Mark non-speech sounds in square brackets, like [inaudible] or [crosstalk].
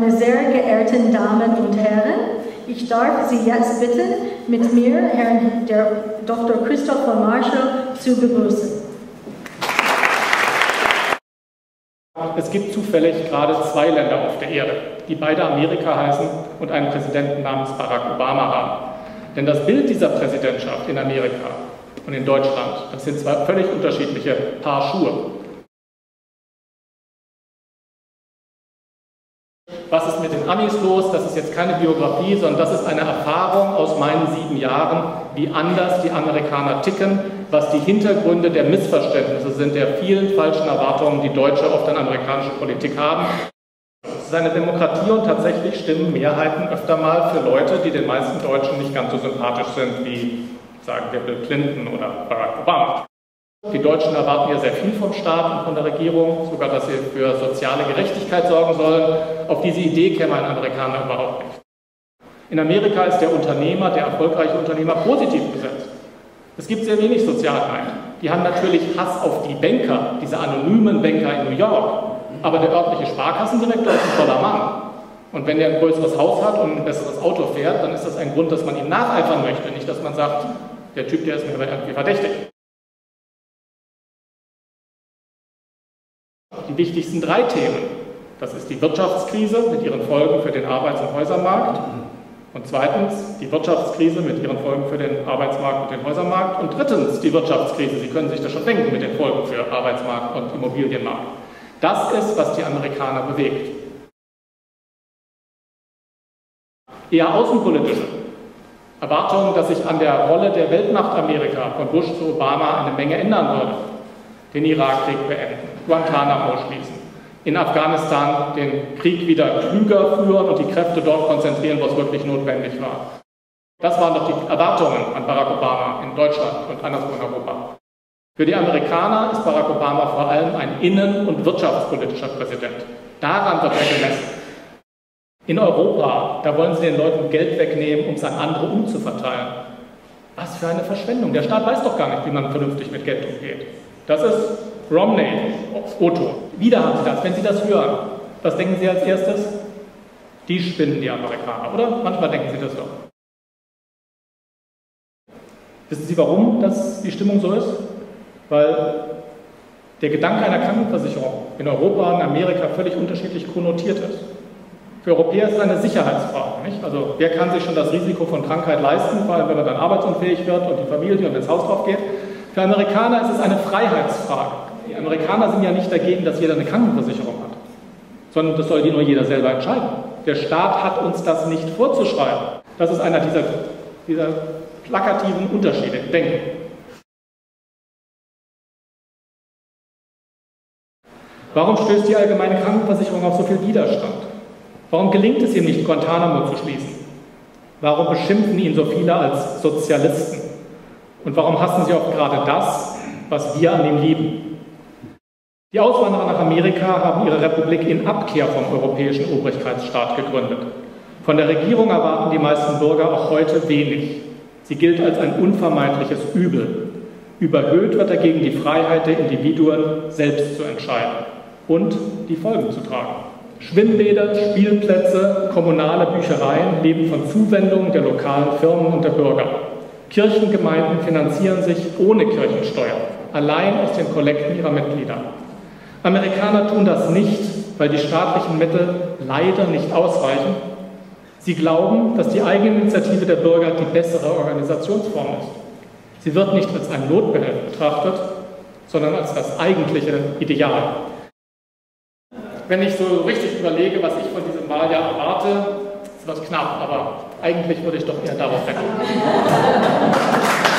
Meine sehr geehrten Damen und Herren, ich darf Sie jetzt bitten, mit mir Herrn Dr. Christopher Marshall zu begrüßen. Es gibt zufällig gerade zwei Länder auf der Erde, die beide Amerika heißen und einen Präsidenten namens Barack Obama haben. Denn das Bild dieser Präsidentschaft in Amerika und in Deutschland, das sind zwei völlig unterschiedliche Paar Schuhe. Was ist mit den Amis los? Das ist jetzt keine Biografie, sondern das ist eine Erfahrung aus meinen sieben Jahren, wie anders die Amerikaner ticken, was die Hintergründe der Missverständnisse sind, der vielen falschen Erwartungen, die Deutsche oft an amerikanische Politik haben. Es ist eine Demokratie und tatsächlich stimmen Mehrheiten öfter mal für Leute, die den meisten Deutschen nicht ganz so sympathisch sind wie, sagen wir, Bill Clinton oder Barack Obama. Die Deutschen erwarten ja sehr viel vom Staat und von der Regierung, sogar dass sie für soziale Gerechtigkeit sorgen sollen. Auf diese Idee käme ein Amerikaner überhaupt nicht. In Amerika ist der Unternehmer, der erfolgreiche Unternehmer, positiv besetzt. Es gibt sehr wenig Sozialheit. Die haben natürlich Hass auf die Banker, diese anonymen Banker in New York. Aber der örtliche Sparkassendirektor ist ein toller Mann. Und wenn der ein größeres Haus hat und ein besseres Auto fährt, dann ist das ein Grund, dass man ihm nacheifern möchte. Nicht, dass man sagt, der Typ, der ist mir irgendwie verdächtig. Die wichtigsten drei Themen. Das ist die Wirtschaftskrise mit ihren Folgen für den Arbeits- und Häusermarkt. Und zweitens die Wirtschaftskrise mit ihren Folgen für den Arbeitsmarkt und den Häusermarkt. Und drittens die Wirtschaftskrise, Sie können sich das schon denken, mit den Folgen für Arbeitsmarkt und Immobilienmarkt. Das ist, was die Amerikaner bewegt. Eher außenpolitische Erwartungen, dass sich an der Rolle der Weltmacht Amerika von Bush zu Obama eine Menge ändern würde. Den Irakkrieg beenden, Guantanamo schließen, in Afghanistan den Krieg wieder klüger führen und die Kräfte dort konzentrieren, wo es wirklich notwendig war. Das waren doch die Erwartungen an Barack Obama in Deutschland und anderswo in Europa. Für die Amerikaner ist Barack Obama vor allem ein innen- und wirtschaftspolitischer Präsident. Daran wird er gemessen. In Europa, da wollen sie den Leuten Geld wegnehmen, um es an andere umzuverteilen. Was für eine Verschwendung. Der Staat weiß doch gar nicht, wie man vernünftig mit Geld umgeht. Das ist Romney, Otto. Wieder haben Sie das, wenn Sie das hören. Was denken Sie als erstes? Die spinnen die Amerikaner, oder? Manchmal denken Sie das doch. Wissen Sie, warum das die Stimmung so ist? Weil der Gedanke einer Krankenversicherung in Europa und Amerika völlig unterschiedlich konnotiert ist. Für Europäer ist es eine Sicherheitsfrage. Nicht? Also wer kann sich schon das Risiko von Krankheit leisten, vor allem wenn er dann arbeitsunfähig wird und die Familie und ins Haus drauf geht. Für Amerikaner ist es eine Freiheitsfrage. Die Amerikaner sind ja nicht dagegen, dass jeder eine Krankenversicherung hat, sondern das soll die nur jeder selber entscheiden. Der Staat hat uns das nicht vorzuschreiben. Das ist einer dieser, dieser plakativen Unterschiede im Denken. Warum stößt die allgemeine Krankenversicherung auf so viel Widerstand? Warum gelingt es ihm nicht, Guantanamo zu schließen? Warum beschimpfen ihn so viele als Sozialisten? Und warum hassen sie auch gerade das, was wir an ihm lieben? Die Auswanderer nach Amerika haben ihre Republik in Abkehr vom europäischen Obrigkeitsstaat gegründet. Von der Regierung erwarten die meisten Bürger auch heute wenig. Sie gilt als ein unvermeidliches Übel. Überhöht wird dagegen die Freiheit der Individuen, selbst zu entscheiden und die Folgen zu tragen. Schwimmbäder, Spielplätze, kommunale Büchereien leben von Zuwendungen der lokalen Firmen und der Bürger. Kirchengemeinden finanzieren sich ohne Kirchensteuer, allein aus den Kollekten ihrer Mitglieder. Amerikaner tun das nicht, weil die staatlichen Mittel leider nicht ausreichen. Sie glauben, dass die Eigeninitiative der Bürger die bessere Organisationsform ist. Sie wird nicht als ein Notbehelf betrachtet, sondern als das eigentliche Ideal. Wenn ich so richtig überlege, was ich von diesem Wahljahr erwarte, etwas knapp, aber eigentlich würde ich doch eher darauf wetten. [laughs]